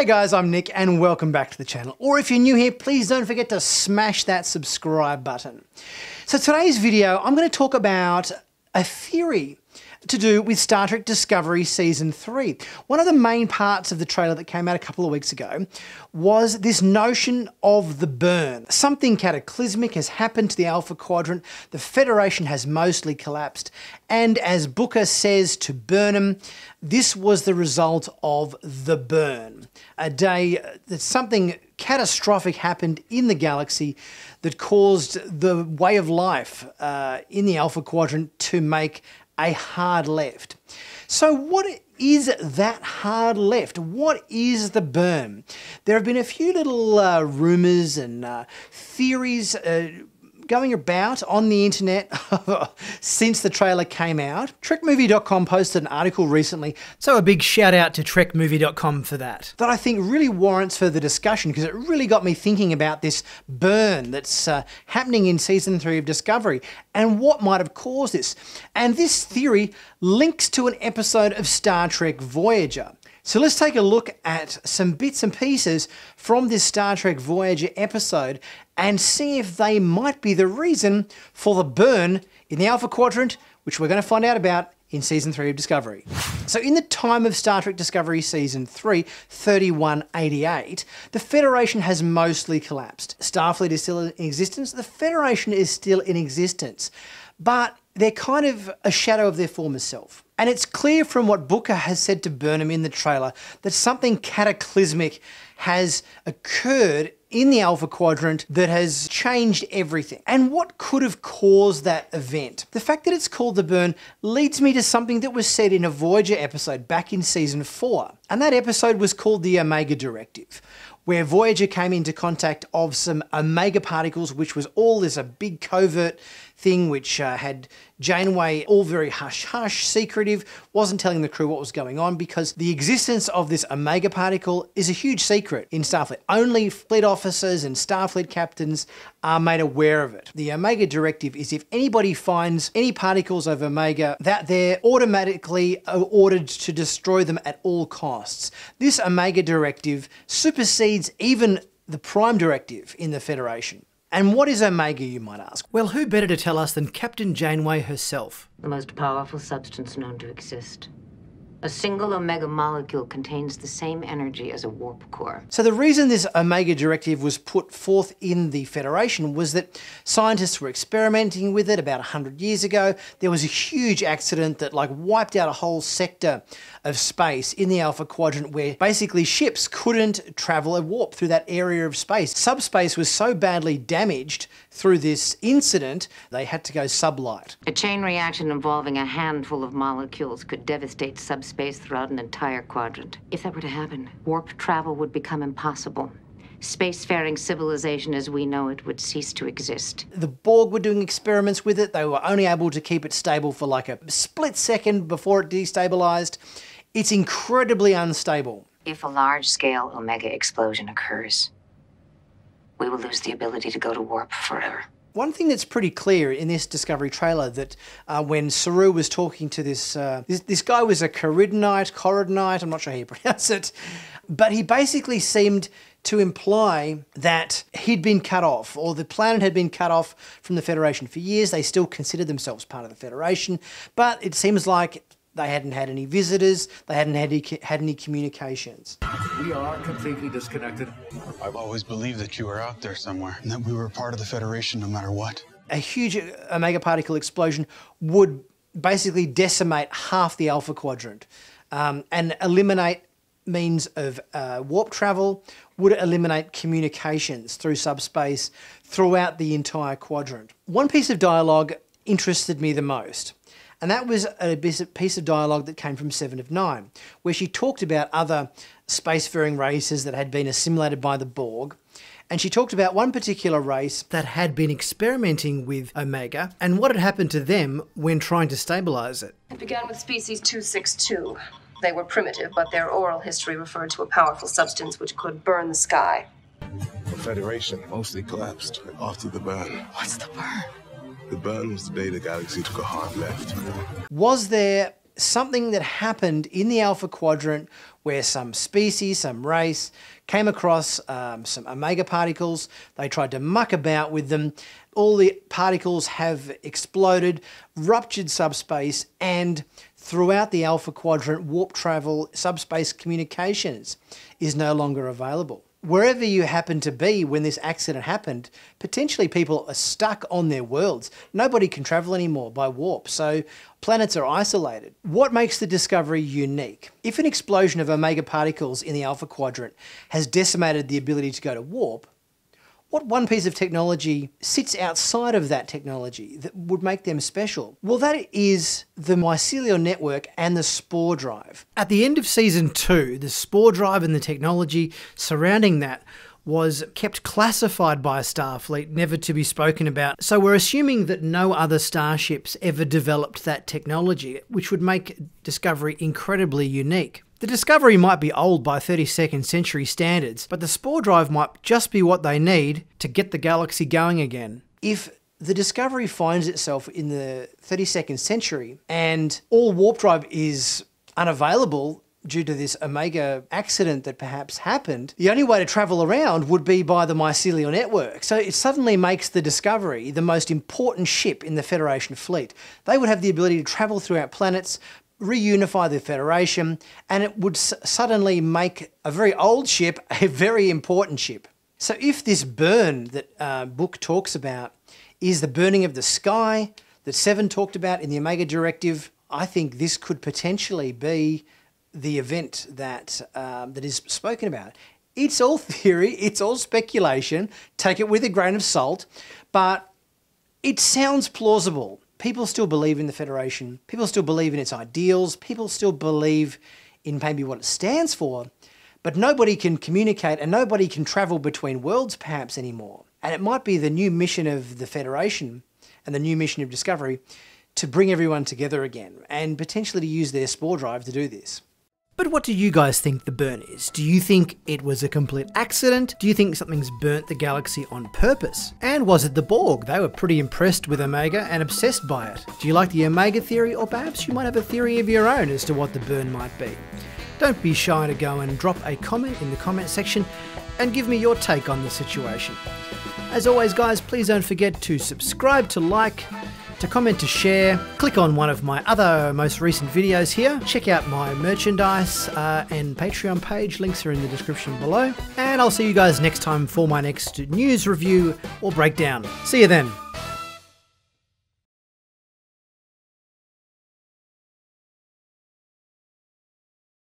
Hey guys, I'm Nick and welcome back to the channel. Or if you're new here, please don't forget to smash that subscribe button. So today's video, I'm going to talk about a theory to do with Star Trek Discovery Season 3. One of the main parts of the trailer that came out a couple of weeks ago was this notion of the burn. Something cataclysmic has happened to the Alpha Quadrant, the Federation has mostly collapsed, and as Booker says to Burnham, this was the result of the burn. A day that something catastrophic happened in the galaxy that caused the way of life uh, in the Alpha Quadrant to make a hard left. So, what is that hard left? What is the burn? There have been a few little uh, rumours and uh, theories uh, going about on the internet since the trailer came out. TrekMovie.com posted an article recently, so a big shout out to TrekMovie.com for that, that I think really warrants further discussion because it really got me thinking about this burn that's uh, happening in season three of Discovery and what might have caused this. And this theory links to an episode of Star Trek Voyager. So let's take a look at some bits and pieces from this Star Trek Voyager episode and see if they might be the reason for the burn in the Alpha Quadrant, which we're going to find out about in Season 3 of Discovery. So in the time of Star Trek Discovery Season 3, 3188, the Federation has mostly collapsed. Starfleet is still in existence, the Federation is still in existence, but they're kind of a shadow of their former self. And it's clear from what Booker has said to Burnham in the trailer that something cataclysmic has occurred in the Alpha Quadrant that has changed everything. And what could have caused that event? The fact that it's called the burn leads me to something that was said in a Voyager episode back in season 4. And that episode was called the Omega Directive where Voyager came into contact of some omega particles, which was all this a big covert thing which uh, had Janeway all very hush hush, secretive, wasn't telling the crew what was going on because the existence of this omega particle is a huge secret in Starfleet. Only fleet officers and Starfleet captains are made aware of it. The omega directive is if anybody finds any particles of omega, that they're automatically uh, ordered to destroy them at all costs. This omega directive supersedes even the prime directive in the Federation. And what is Omega, you might ask? Well, who better to tell us than Captain Janeway herself? The most powerful substance known to exist. A single omega molecule contains the same energy as a warp core. So the reason this omega directive was put forth in the Federation was that scientists were experimenting with it about 100 years ago. There was a huge accident that like wiped out a whole sector of space in the Alpha Quadrant where basically ships couldn't travel a warp through that area of space. Subspace was so badly damaged through this incident, they had to go sublight. A chain reaction involving a handful of molecules could devastate subspace throughout an entire quadrant. If that were to happen, warp travel would become impossible. Spacefaring civilization as we know it would cease to exist. The Borg were doing experiments with it. They were only able to keep it stable for like a split second before it destabilized. It's incredibly unstable. If a large scale Omega explosion occurs, we will lose the ability to go to warp forever. One thing that's pretty clear in this Discovery trailer that uh, when Saru was talking to this, uh, this, this guy was a Caridonite, Coridonite, I'm not sure how you pronounce it, but he basically seemed to imply that he'd been cut off, or the planet had been cut off from the Federation for years. They still considered themselves part of the Federation, but it seems like they hadn't had any visitors, they hadn't had any, had any communications. We are completely disconnected. I've always believed that you were out there somewhere, and that we were part of the Federation no matter what. A huge omega particle explosion would basically decimate half the Alpha Quadrant um, and eliminate means of uh, warp travel, would eliminate communications through subspace throughout the entire quadrant. One piece of dialogue interested me the most. And that was a piece of dialogue that came from Seven of Nine, where she talked about other spacefaring races that had been assimilated by the Borg. And she talked about one particular race that had been experimenting with Omega and what had happened to them when trying to stabilize it. It began with species 262. They were primitive, but their oral history referred to a powerful substance which could burn the sky. The Federation mostly collapsed after the burn. What's the burn? The burn was the day the galaxy took a hard left. Was there something that happened in the Alpha Quadrant where some species, some race, came across um, some omega particles. They tried to muck about with them. All the particles have exploded, ruptured subspace, and throughout the Alpha Quadrant, warp travel, subspace communications is no longer available wherever you happen to be when this accident happened, potentially people are stuck on their worlds. Nobody can travel anymore by warp, so planets are isolated. What makes the discovery unique? If an explosion of omega particles in the Alpha Quadrant has decimated the ability to go to warp, what one piece of technology sits outside of that technology that would make them special? Well, that is the mycelial network and the spore drive. At the end of season two, the spore drive and the technology surrounding that was kept classified by Starfleet, never to be spoken about. So we're assuming that no other starships ever developed that technology, which would make Discovery incredibly unique. The Discovery might be old by 32nd century standards, but the spore drive might just be what they need to get the galaxy going again. If the Discovery finds itself in the 32nd century and all warp drive is unavailable due to this Omega accident that perhaps happened, the only way to travel around would be by the mycelial network. So it suddenly makes the Discovery the most important ship in the Federation fleet. They would have the ability to travel throughout planets, reunify the Federation, and it would suddenly make a very old ship a very important ship. So if this burn that uh, Book talks about is the burning of the sky that Seven talked about in the Omega Directive, I think this could potentially be the event that um, that is spoken about. It's all theory, it's all speculation. Take it with a grain of salt, but it sounds plausible people still believe in the Federation, people still believe in its ideals, people still believe in maybe what it stands for, but nobody can communicate and nobody can travel between worlds perhaps anymore. And it might be the new mission of the Federation and the new mission of Discovery to bring everyone together again and potentially to use their spore drive to do this. But what do you guys think the burn is? Do you think it was a complete accident? Do you think something's burnt the galaxy on purpose? And was it the Borg? They were pretty impressed with Omega and obsessed by it. Do you like the Omega theory, or perhaps you might have a theory of your own as to what the burn might be? Don't be shy to go and drop a comment in the comment section and give me your take on the situation. As always, guys, please don't forget to subscribe, to like, to comment, to share. Click on one of my other most recent videos here. Check out my merchandise uh, and Patreon page. Links are in the description below. And I'll see you guys next time for my next news review or breakdown. See you then.